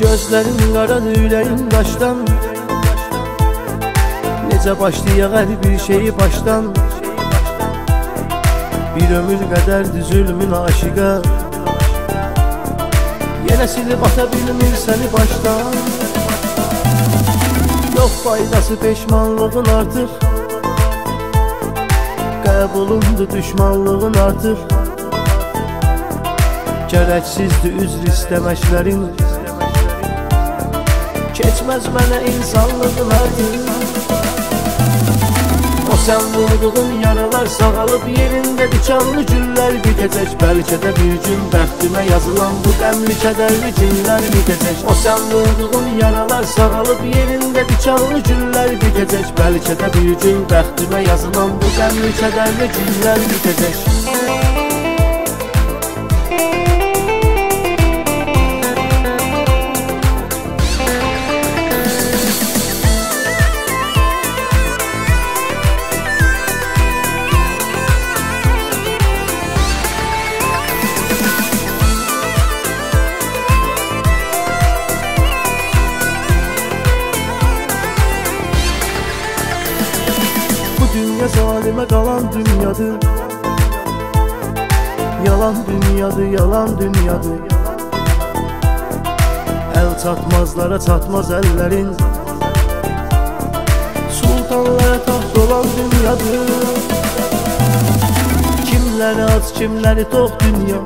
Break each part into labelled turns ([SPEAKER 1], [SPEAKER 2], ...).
[SPEAKER 1] Gözlərin qaradır, ürəyin daşdan Necə başlayaq hər bir şeyi başdan Bir ömür qədərdir zülmün aşiqə Yenə silib ata bilmir səni başdan Yox faydası peşmanlığın artıq Qəbulundur düşmanlığın artıq Gərəksizdir üzr istəməklərin Keçməz mənə insanlığın artıq O sən vurduğun yaralar sağalıb yerində dikanlı güllər bitəcək Bəlkə də bir gün bəxtimə yazılan bu qəmli kədərli günlər bitəcək O sən vurduğun yaralar sağalıb yerində dikanlı güllər bitəcək Bəlkə də bir gün bəxtimə yazılan bu qəmli kədərli günlər bitəcək dünya zalime kalan dünyadır. Yalan dünyadır, yalan dünyadır. El çatmazlara çatmaz ellerin. Sultanlara taht olan dünyadır. Kimləri aç, kimləri tox dünya.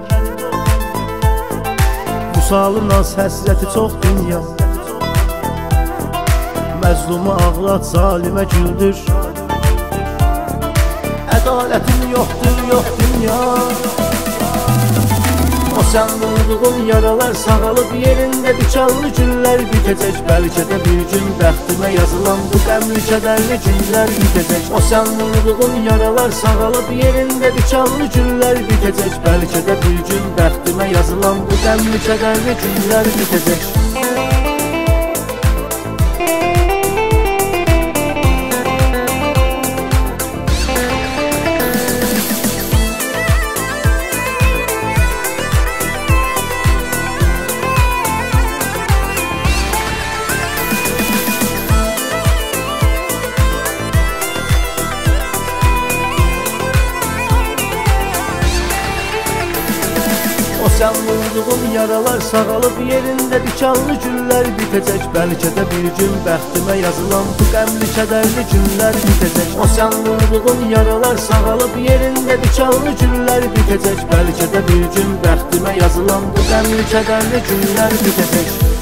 [SPEAKER 1] Musalın az həsrəti çox dünya. Məzlumu ağlat, zalimə güldür Ədalətin yoxdur, yox dünya O sən vurduğun yaralar sağalıb yerində dikanlı günlər bitəcək Bəlkə də bir gün bəxtimə yazılan bu qəmli kədərli günlər bitəcək O sən vurduğun yaralar sağalıb yerində dikanlı günlər bitəcək Bəlkə də bir gün bəxtimə yazılan bu qəmli kədərli günlər bitəcək sən vurduğun yaralar sağalıb yerində dikanlı güllər bitəcək. Bəlkə də bir gün bəxtimə yazılan bu qəmli kədərli günlər bitəcək. O sən vurduğun yaralar sağalıb yerində dikanlı güllər bitəcək. Bəlkə də bir gün bəxtimə yazılan bu qəmli kədərli günlər bitəcək